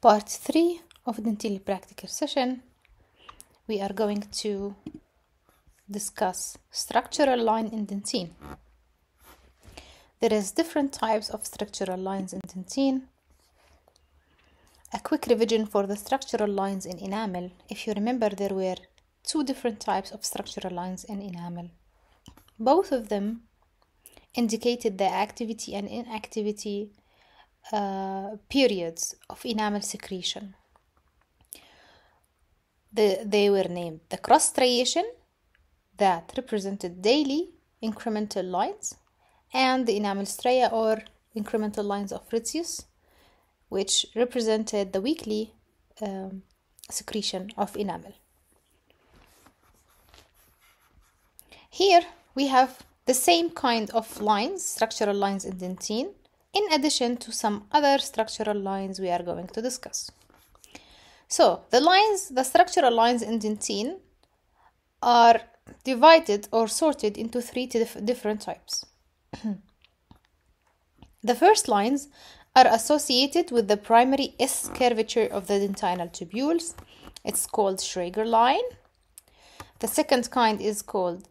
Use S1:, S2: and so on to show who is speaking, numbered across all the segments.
S1: Part 3 of the Dentally Practical session. We are going to discuss structural line in dentine. There is different types of structural lines in dentine. A quick revision for the structural lines in enamel. If you remember, there were two different types of structural lines in enamel. Both of them indicated the activity and inactivity uh, periods of enamel secretion. The, they were named the cross striation that represented daily incremental lines and the enamel stria or incremental lines of Retzius which represented the weekly um, secretion of enamel. Here we have the same kind of lines, structural lines in dentine, in addition to some other structural lines we are going to discuss. So the lines, the structural lines in dentine are divided or sorted into three dif- different types. the first lines are associated with the primary S curvature of the dentinal tubules. It's called Schreger line. The second kind is called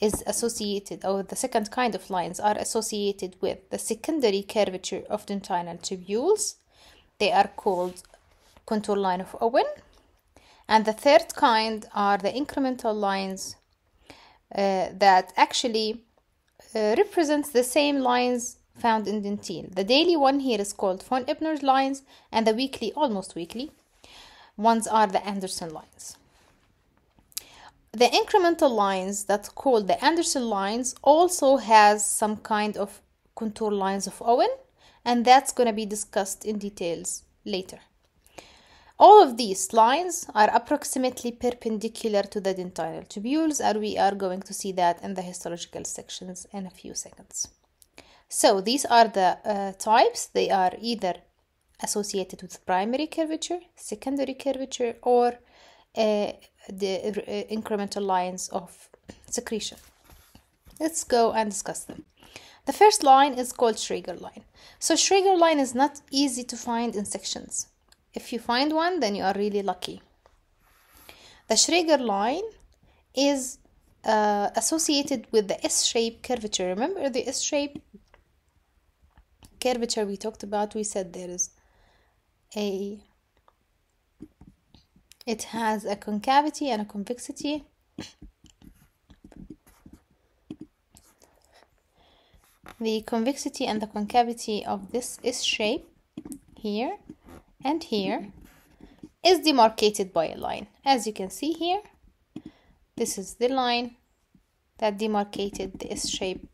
S1: is associated or the second kind of lines are associated with the secondary curvature of dentinal tubules. They are called contour line of Owen. And the third kind are the incremental lines uh, that actually uh, represents the same lines found in dentine. The daily one here is called von Ebner's lines and the weekly, almost weekly, ones are the Anderson lines. The incremental lines that called the Anderson lines also has some kind of contour lines of Owen and that's going to be discussed in details later. All of these lines are approximately perpendicular to the dentinal tubules and we are going to see that in the histological sections in a few seconds. So these are the uh, types. They are either associated with primary curvature, secondary curvature, or uh, the uh, incremental lines of secretion. Let's go and discuss them. The first line is called Schreger line. So Schreger line is not easy to find in sections. If you find one, then you are really lucky. The Schreger line is uh, associated with the S-shaped curvature. Remember the S-shape curvature we talked about? We said there is a it has a concavity and a convexity. The convexity and the concavity of this is shape here and here is demarcated by a line. As you can see here, this is the line that demarcated the S shape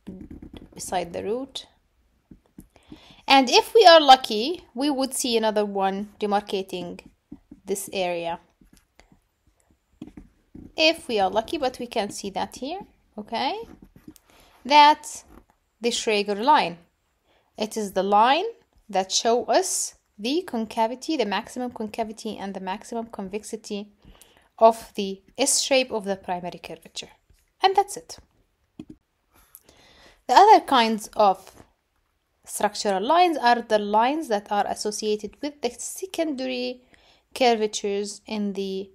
S1: beside the root. And if we are lucky, we would see another one demarcating this area if we are lucky, but we can see that here, okay? That's the Schreger line. It is the line that show us the concavity, the maximum concavity and the maximum convexity of the S shape of the primary curvature. And that's it. The other kinds of structural lines are the lines that are associated with the secondary curvatures in the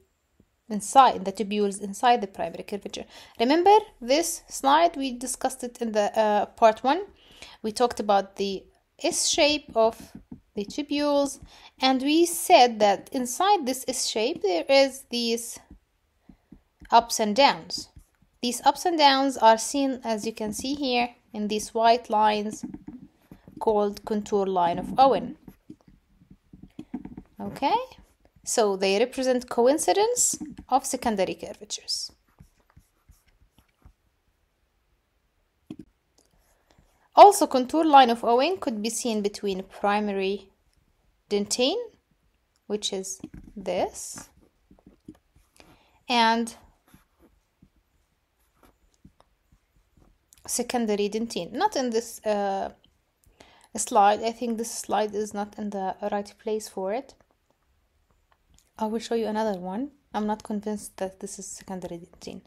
S1: inside the tubules inside the primary curvature. Remember this slide? We discussed it in the uh, part one. We talked about the s shape of the tubules and we said that inside this s shape there is these ups and downs. These ups and downs are seen as you can see here in these white lines called contour line of Owen. Okay? So they represent coincidence of secondary curvatures. Also, contour line of Owen could be seen between primary dentine, which is this, and secondary dentine. Not in this uh, slide. I think this slide is not in the right place for it. I will show you another one. I'm not convinced that this is secondary dentine.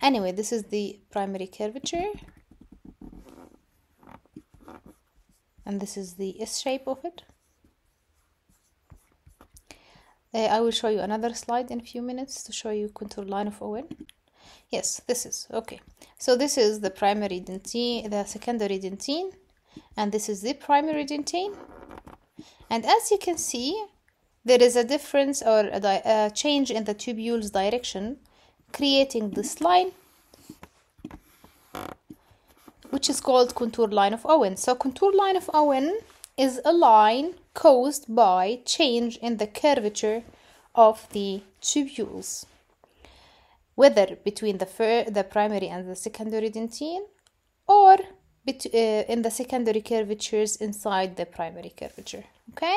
S1: Anyway, this is the primary curvature. And this is the S shape of it. uh, I will show you another slide in a few minutes to show you contour line of Owen. Yes, this is okay. So this is the primary dentine, the secondary dentine, and this is the primary dentine. And as you can see, there is a difference or a, a change in the tubule's direction, creating this line, which is called contour line of Owen. So contour line of Owen is a line caused by change in the curvature of the tubules, whether between the, the primary and the secondary dentine or uh, in the secondary curvatures inside the primary curvature. Okay?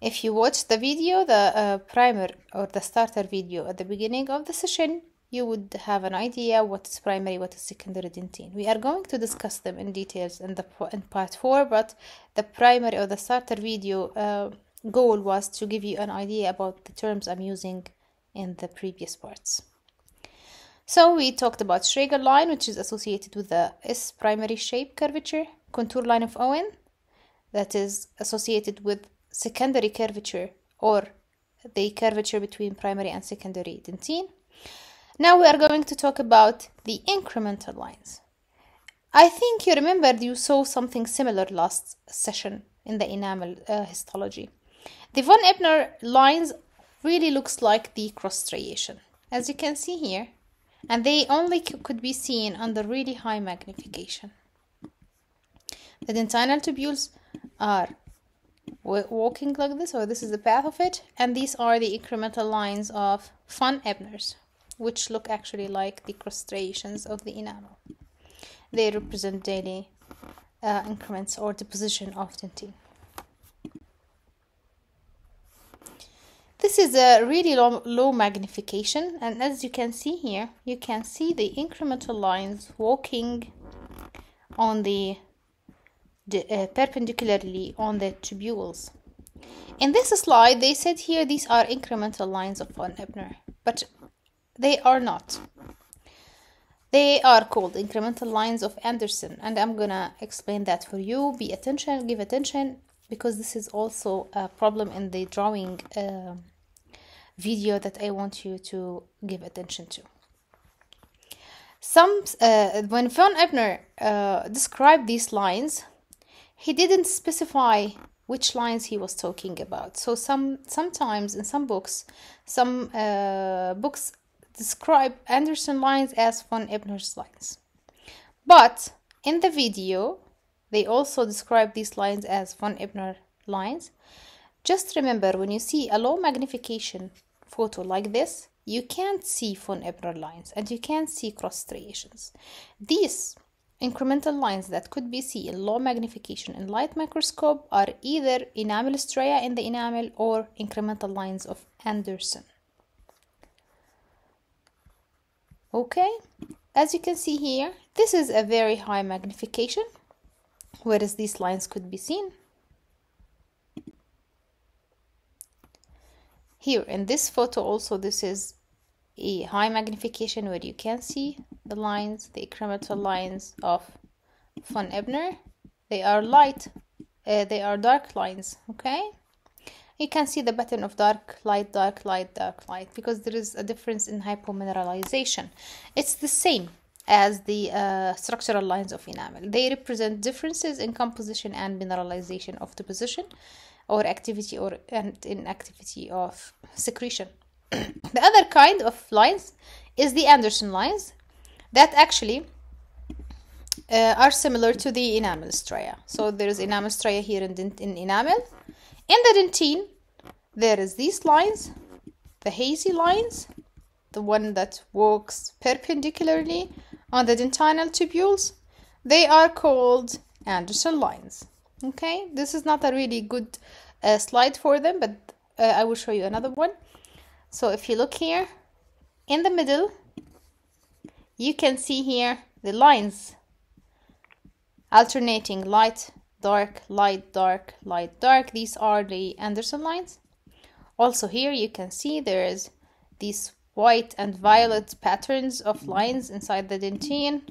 S1: If you watch the video, the uh, primer or the starter video at the beginning of the session, you would have an idea what is primary, what is secondary dentine. We are going to discuss them in details in the in part four, but the primary or the starter video uh, goal was to give you an idea about the terms I'm using in the previous parts. So we talked about Schreger line, which is associated with the S primary shape curvature, contour line of Owen, that is associated with secondary curvature or the curvature between primary and secondary dentine. Now we are going to talk about the incremental lines. I think you remembered you saw something similar last session in the enamel uh, histology. The von Ebner lines really looks like the cross striation, as you can see here, and they only could be seen under really high magnification. The dentinal tubules are walking like this, or this is the path of it, and these are the incremental lines of von Ebner's which look actually like the striations of the enamel. They represent daily uh, increments or deposition position of dentine. This is a really low, low magnification and as you can see here, you can see the incremental lines walking on the uh, perpendicularly on the tubules. In this slide, they said here these are incremental lines of von Ebner, but they are not. They are called incremental lines of Anderson, and I'm gonna explain that for you. Be attention, give attention, because this is also a problem in the drawing uh, video that I want you to give attention to. Some uh, when von Ebner uh, described these lines, he didn't specify which lines he was talking about. So some sometimes in some books, some uh, books describe Anderson lines as von Ebner's lines. But in the video, they also describe these lines as von Ebner lines. Just remember when you see a low magnification photo like this, you can't see von Ebner lines and you can't see cross striations. These incremental lines that could be seen in low magnification in light microscope are either enamel stria in the enamel or incremental lines of Anderson. okay as you can see here this is a very high magnification whereas these lines could be seen here in this photo also this is a high magnification where you can see the lines the incremental lines of von Ebner. They are light uh, they are dark lines okay? You can see the pattern of dark light dark light dark light because there is a difference in hypomineralization. It's the same as the uh, structural lines of enamel. They represent differences in composition and mineralization of deposition or activity or and inactivity of secretion the other kind of lines is the anderson lines that actually uh, are similar to the enamel stria so there is enamel stria here in, in enamel in the dentine, there is these lines, the hazy lines, the one that walks perpendicularly on the dentinal tubules. They are called Anderson lines. Okay, this is not a really good uh, slide for them, but uh, I will show you another one. So if you look here, in the middle, you can see here the lines alternating light dark, light, dark, light, dark. These are the Anderson lines. Also here you can see there's these white and violet patterns of lines inside the dentine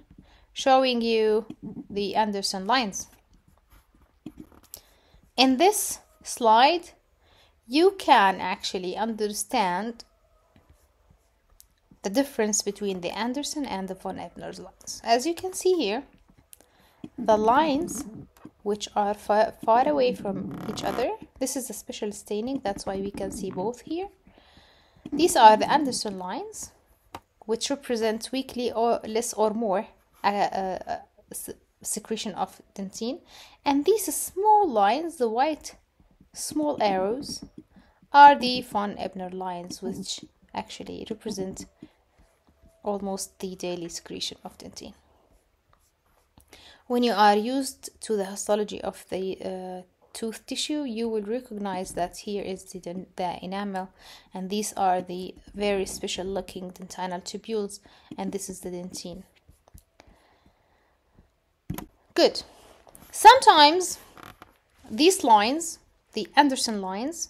S1: showing you the Anderson lines. In this slide, you can actually understand the difference between the Anderson and the von Ebner's lines. As you can see here, the lines which are far, far away from each other, this is a special staining, that's why we can see both here. These are the Anderson lines, which represent weekly or less or more uh, uh, uh secretion of dentine. And these small lines, the white small arrows, are the von Ebner lines, which actually represent almost the daily secretion of dentine. When you are used to the histology of the uh, tooth tissue, you will recognize that here is the, the enamel, and these are the very special looking dentinal tubules, and this is the dentine. Good. Sometimes these lines, the Anderson lines,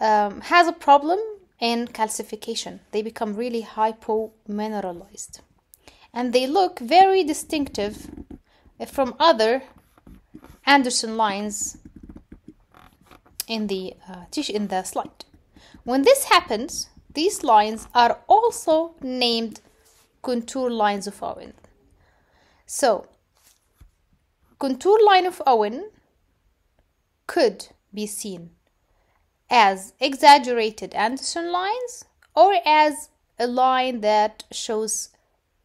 S1: um, has a problem in calcification. They become really hypomineralized. And they look very distinctive from other Anderson lines in the uh, tissue in the slide. When this happens, these lines are also named contour lines of Owen. So, contour line of Owen could be seen as exaggerated Anderson lines or as a line that shows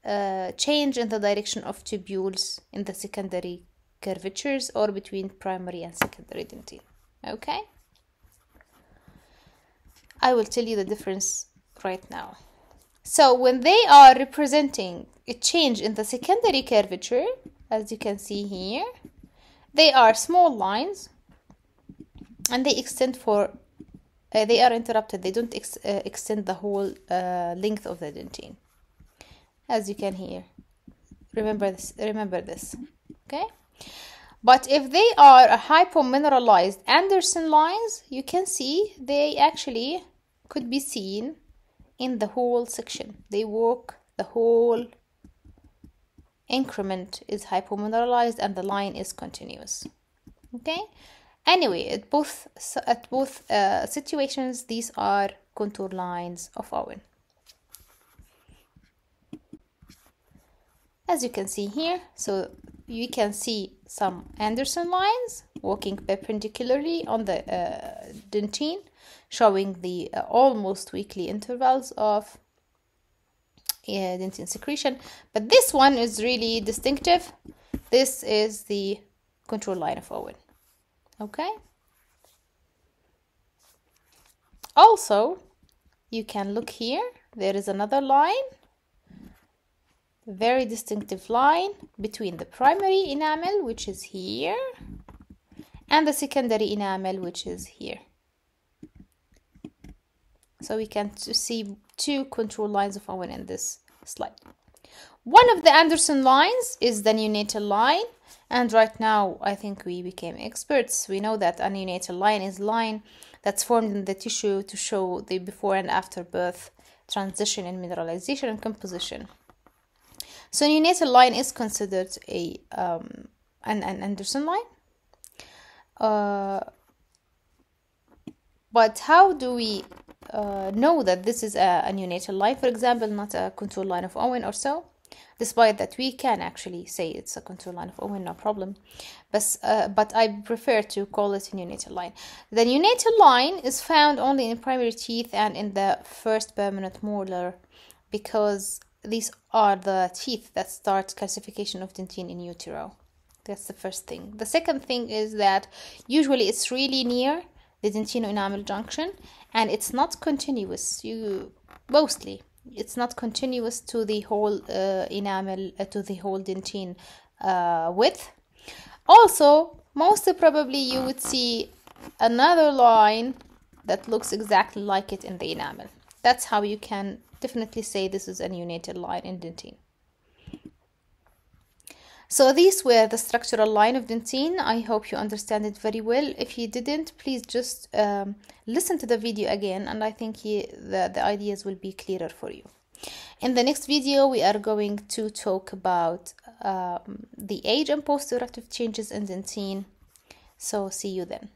S1: a change in the direction of tubules in the secondary curvatures or between primary and secondary dentine. Okay? I will tell you the difference right now. So when they are representing a change in the secondary curvature, as you can see here, they are small lines and they extend for uh, they are interrupted. They don't ex uh, extend the whole uh, length of the dentine as you can hear. Remember this remember this. Okay? But if they are hypomineralized Anderson lines you can see they actually could be seen in the whole section. They walk the whole increment is hypomineralized and the line is continuous. Okay Anyway, at both at both uh, situations, these are contour lines of Owen. As you can see here, so you can see some Anderson lines walking perpendicularly on the uh, dentine, showing the uh, almost weekly intervals of uh, dentine secretion. But this one is really distinctive. This is the contour line of Owen okay. Also you can look here. There is another line. Very distinctive line between the primary enamel which is here and the secondary enamel which is here. So we can see two contour lines of Owen in this slide. One of the Anderson lines is the neonatal line and right now, I think we became experts. We know that a neonatal line is line that's formed in the tissue to show the before and after birth transition in mineralization and composition. So neonatal line is considered a um, an, an Anderson line. Uh, but how do we uh, know that this is a, a neonatal line, for example, not a contour line of Owen or so? Despite that we can actually say it's a contour line of Owen, no problem. But, uh, but I prefer to call it a neonatal line. The neonatal line is found only in primary teeth and in the first permanent molar because these are the teeth that start calcification of dentine in utero. That's the first thing. The second thing is that usually it's really near the dentino-enamel junction and it's not continuous. You mostly it's not continuous to the whole uh, enamel uh, to the whole dentine uh, width. Also most probably you would see another line that looks exactly like it in the enamel. That's how you can definitely say this is a neonatal line in dentine so these were the structural line of dentine. I hope you understand it very well. If you didn't, please just um, listen to the video again and I think he, the, the ideas will be clearer for you. In the next video, we are going to talk about um, the age and post-eruptive changes in dentine. So see you then.